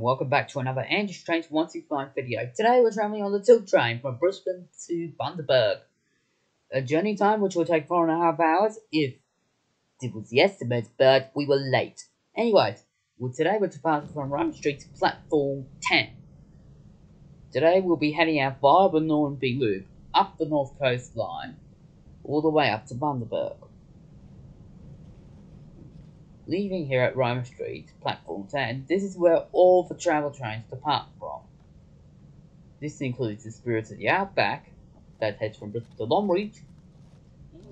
welcome back to another Andrew's Trains 125 video. Today we're travelling on the Tilt train from Brisbane to Bundaberg. A journey time which will take four and a half hours if it was the estimate, but we were late. Anyways, well today we're departing from Roma Street to platform 10. Today we'll be heading out via the Normanby Loop, up the North Coast line, all the way up to Bundaberg. Leaving here at Roma Street, platform 10, this is where all the travel trains depart from. This includes the Spirit of the Outback, that heads from Brisbane to Longreach,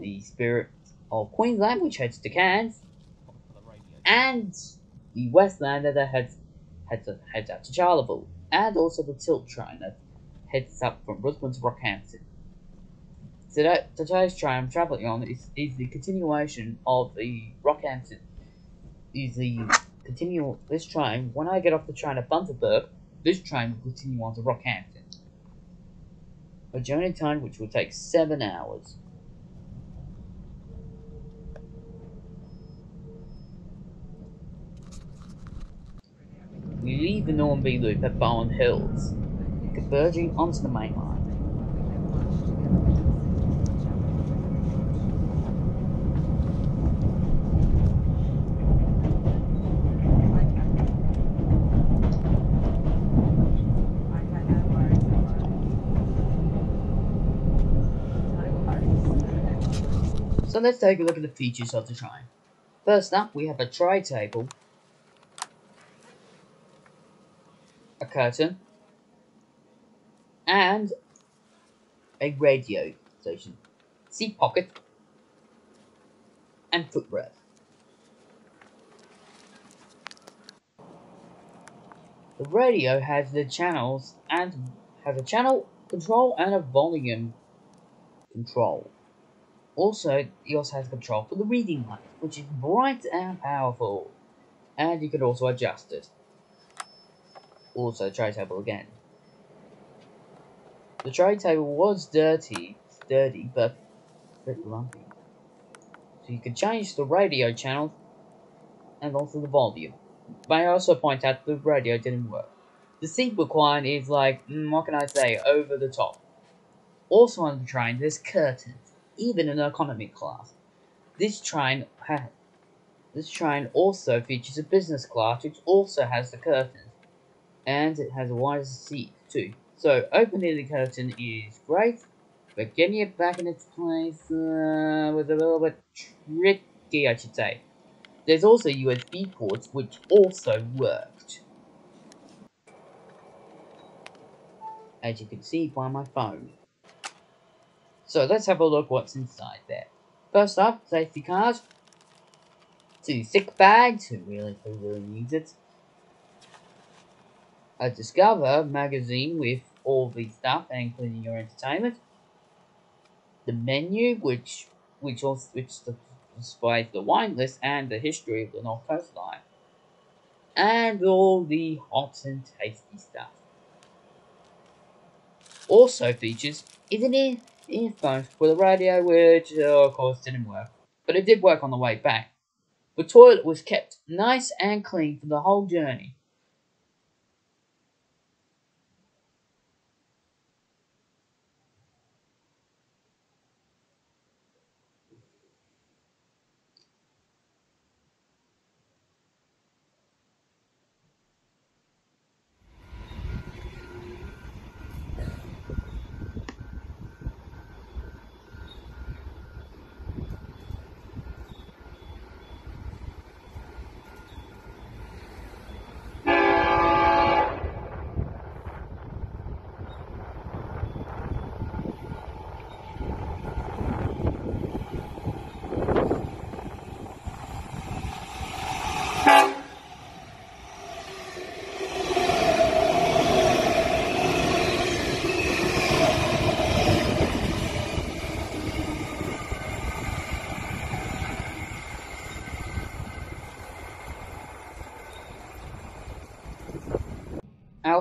the Spirit of Queensland, which heads to Cairns, and the Westlander that heads, heads, heads out to Charleville, and also the Tilt train that heads up from Brisbane to Rockhampton. Today, today's train I'm travelling on is, is the continuation of the Rockhampton is the continue this train. When I get off the train at Bundaberg, this train will continue on to Rockhampton. A journey time which will take seven hours. We leave the Normanby Loop at Bowen Hills, converging onto the main line. So let's take a look at the features of the train. First up, we have a tray table, a curtain, and a radio station, seat pocket, and footrest. The radio has the channels and has a channel control and a volume control. Also, it also has control for the reading light, which is bright and powerful. And you can also adjust it. Also, tray table again. The tray table was dirty, dirty, but a bit lumpy. So you can change the radio channels and also the volume. But I also point out the radio didn't work. The seat recline is like, mm, what can I say, over the top. Also on the train, there's curtains even in economy class. This train this train also features a business class which also has the curtains. And it has a wider seat too. So opening the curtain is great, but getting it back in its place uh, was a little bit tricky I should say. There's also USB ports which also worked. As you can see by my phone. So let's have a look what's inside there. First up, safety card. Two sick bags, who really, who really needs it. A Discover magazine with all the stuff, including your entertainment. The menu, which which also which displays the wine list and the history of the North Coast line. And all the hot and tasty stuff. Also features is an earphones for the radio, which uh, of course didn't work. But it did work on the way back. The toilet was kept nice and clean for the whole journey.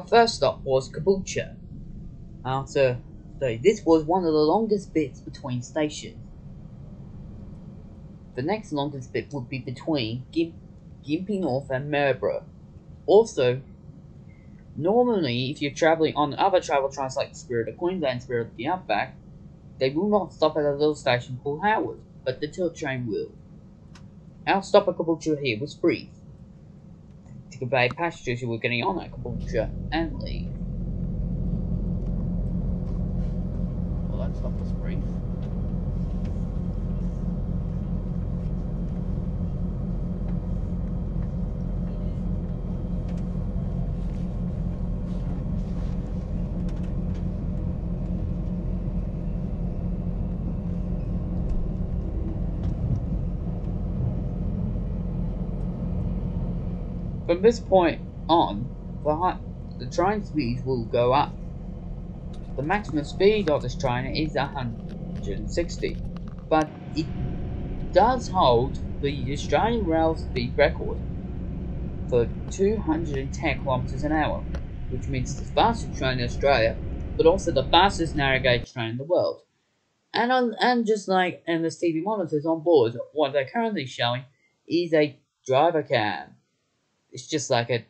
First stop was Caboolture. After this was one of the longest bits between stations. The next longest bit would be between Gim Gympie North and Maryborough. Also, Normally, if you're traveling on other travel trains like Spirit of Queensland, Spirit of the Outback, they will not stop at a little station called Howard, but the tilt train will. Our stop at Caboolture here was brief, to convey passengers who were getting on at Caboolture and leave. Well, that stop was brief. From this point on, the, the train speeds will go up. The maximum speed of this train is 160, but it does hold the Australian rail speed record for 210 kilometers an hour, which means it's the fastest train in Australia, but also the fastest narrow gauge train in the world. And on, and just like in the TV monitors on board, what they're currently showing is a driver cam it's just like a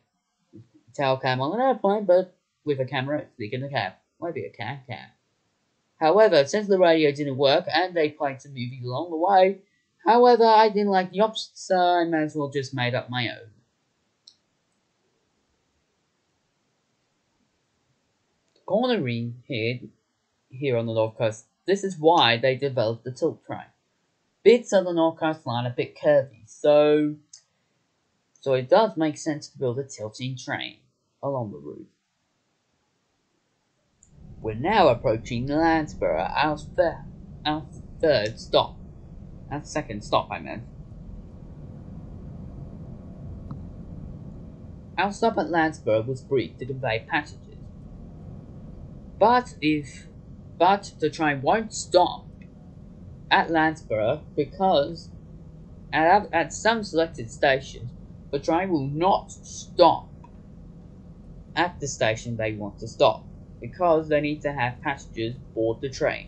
tail cam on an airplane, but with a camera in the cab. Might be a can cam. However, since the radio didn't work and they played some movies along the way, however, I didn't like the options, so I might as well just made up my own. Cornering here, here on the North Coast, this is why they developed the tilt train. Bits of the North Coast line are a bit curvy, so so it does make sense to build a tilting train along the route. We're now approaching Landsborough, our, thir our third stop. Our second stop, I meant. Our stop at Landsborough was brief to convey passengers. But if but the train won't stop at Landsborough because at, at some selected stations the train will not stop at the station they want to stop because they need to have passengers board the train.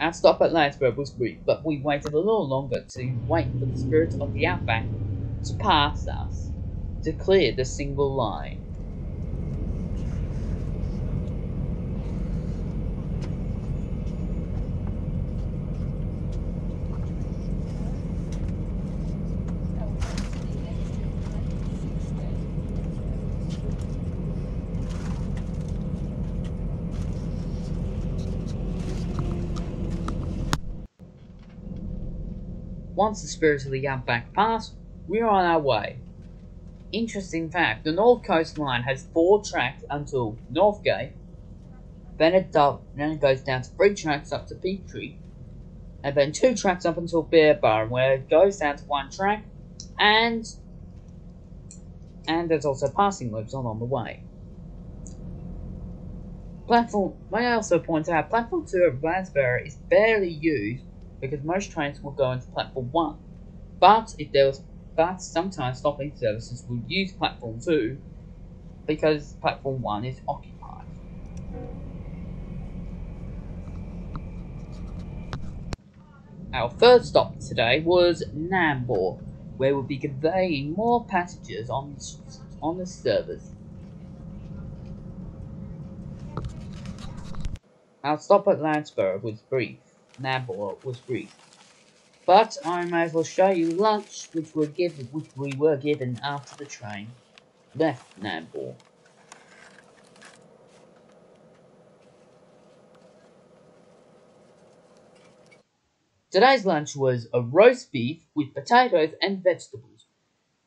Our stop at Landsborough was brief, but we waited a little longer to wait for the spirit of the outback to pass us to clear the single line. Once the spirits of the outback pass, we are on our way. Interesting fact, the North Coast line has four tracks until Northgate, then it, then it goes down to three tracks up to Petrie, and then two tracks up until Beerburrum, where it goes down to one track, and and there's also passing loops on on the way. Platform, may I also point out, Platform 2 of Raspberry is barely used because most trains will go into platform 1. But if there was but sometimes stopping services will use platform 2 because platform 1 is occupied. Our third stop today was Nambour, where we'll be conveying more passengers on, on the service. Our stop at Landsborough was brief. Nambour was brief. But I may as well show you lunch which given which we were given after the train left Nambour. Today's lunch was a roast beef with potatoes and vegetables.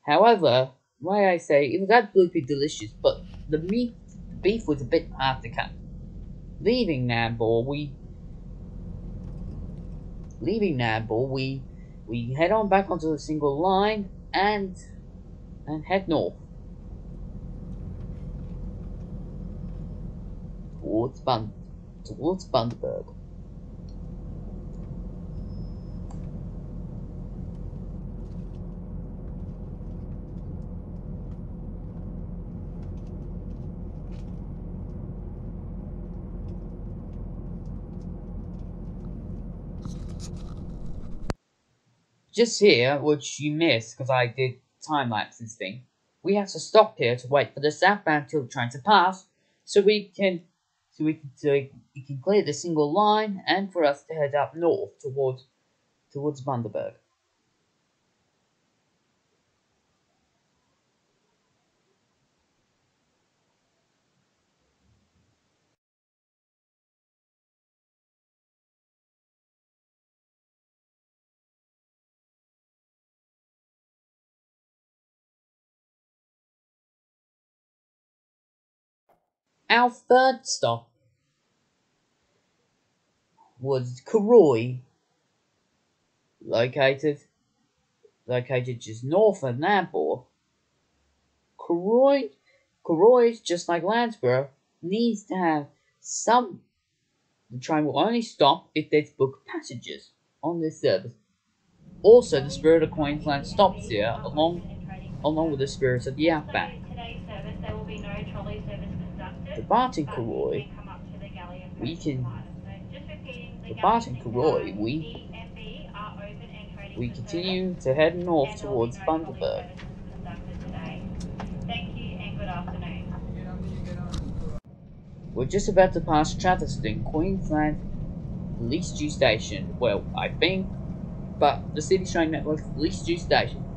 However, may I say, it was absolutely delicious, but the meat, the beef was a bit hard to cut. Leaving Nambour, we leaving Nambour, we we head on back onto the single line and and head north towards Bund towards Bundaberg. Just here, which you missed because I did time lapse this thing. we have to stop here to wait for the southbound tilt train to pass, so we can so we can so we can clear the single line and for us to head up north towards towards Bundaberg. Our third stop was Cooroy, located located just north of Nambour. Cooroy, Cooroy, just like Landsborough, needs to have some. The train will only stop if there's booked passengers on this service. Also, the Spirit of Queensland stops here along along with the spirits of the outback. Departing Cooroy, we can departing Cooroy, we we continue to head north towards Bundaberg. We're just about to pass Chatham, Queensland due station. Well, I think, but the City Train Network due station.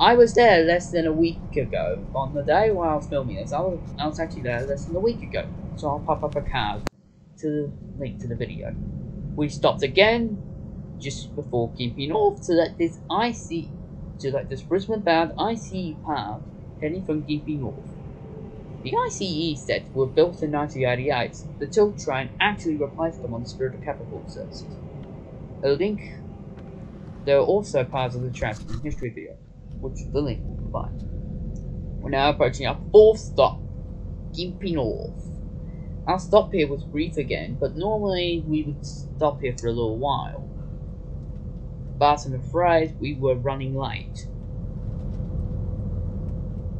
I was there less than a week ago. On the day while I was filming this, I was, I was actually there less than a week ago. So I'll pop up a card to the link to the video. We stopped again just before Gympie North to let this IC to let this Brisbane bound ICE path heading from Gympie North. The ICE sets were built in 1988. The tilt train actually replaced them on the Spirit of Capricorn services. A link. They are also part of the transport history video which the link will provide. We're now approaching our fourth stop, Gympie North. Our stop here was brief again, but normally we would stop here for a little while. But I'm afraid we were running late.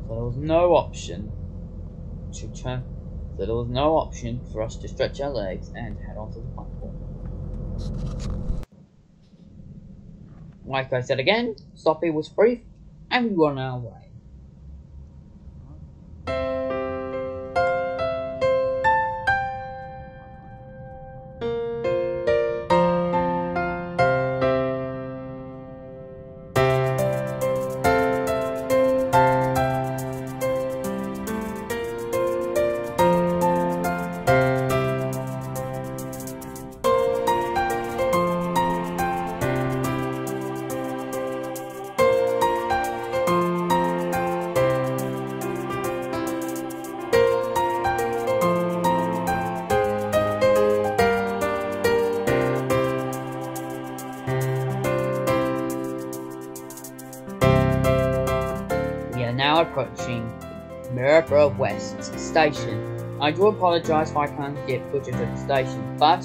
So there was no option to turn so there was no option for us to stretch our legs and head onto the platform. Like I said again, stop here was brief, our now approaching Maryborough West Station. I do apologise if I can't get footage of the station, but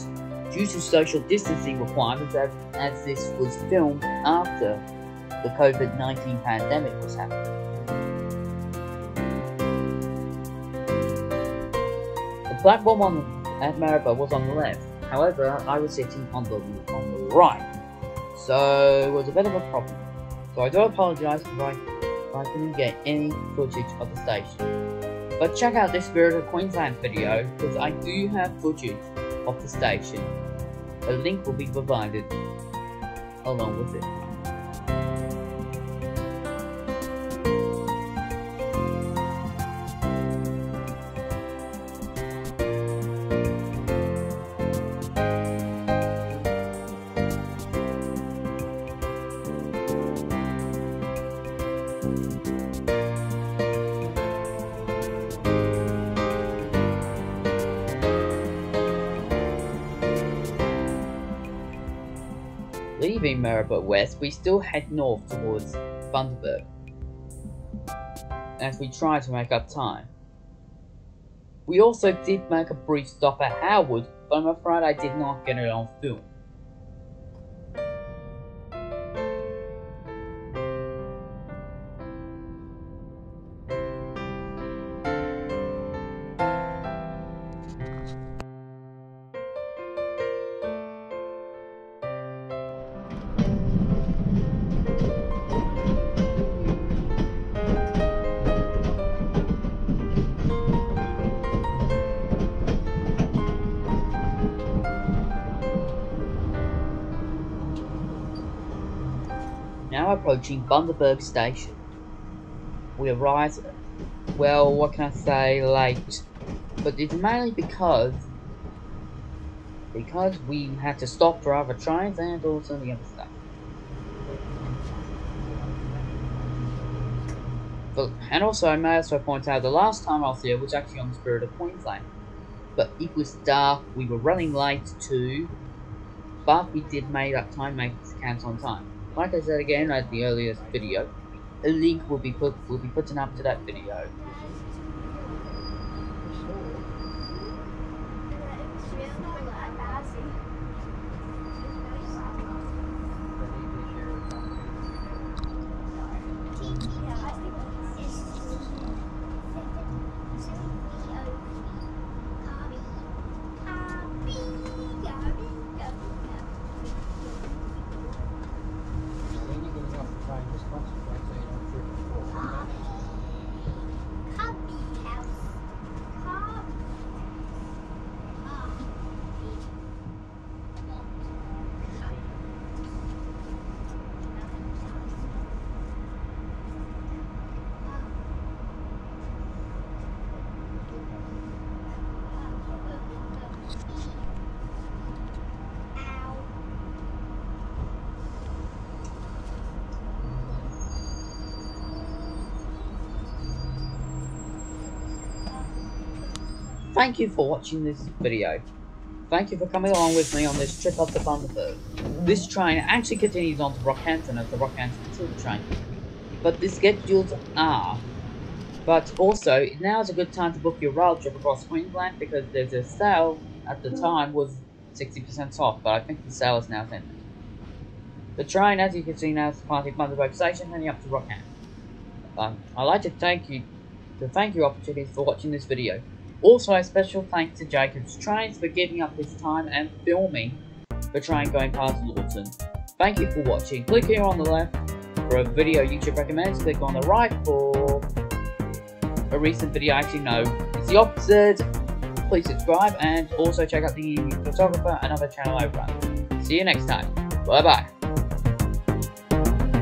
due to social distancing requirements as, as this was filmed after the COVID-19 pandemic was happening. The platform on, at Maryborough was on the left, however I was sitting on the, on the right, so it was a bit of a problem. So I do apologise if I I couldn't get any footage of the station. But check out this Spirit of Queensland video, because I do have footage of the station. A link will be provided along with it. Leaving Maryborough West, we still head north towards Bundaberg as we try to make up time. We also did make a brief stop at Howard, but I'm afraid I did not get it on film. Approaching Bundaberg Station. We arrived, well, what can I say, late. But it's mainly because because we had to stop for other trains and also the other stuff. But, and also, I may also point out the last time I was here was actually on the Spirit of Queensland. But it was dark, we were running late too, but we did make that time make the scans on time. Like I said again at the earliest video, a link will be put will be put up to that video. Thank you for watching this video. Thank you for coming along with me on this trip up to Bundaberg. This train actually continues on to Rockhampton as the Rockhampton Silver train. But the schedules are. But also, now is a good time to book your rail trip across Queensland because there's a sale at the time was 60% off, but I think the sale is now ended. The train, as you can see now, is departing Bundaberg Station heading up to Rockhampton. Um, I'd like to thank you to thank you opportunities for watching this video. Also, a special thanks to Jacobs Trains for giving up his time and filming the train going past Lawnton. Thank you for watching. Click here on the left for a video YouTube recommends. Click on the right for a recent video. Actually, no, it's the opposite. Please subscribe and also check out the photographer and other channel I run. See you next time. Bye bye.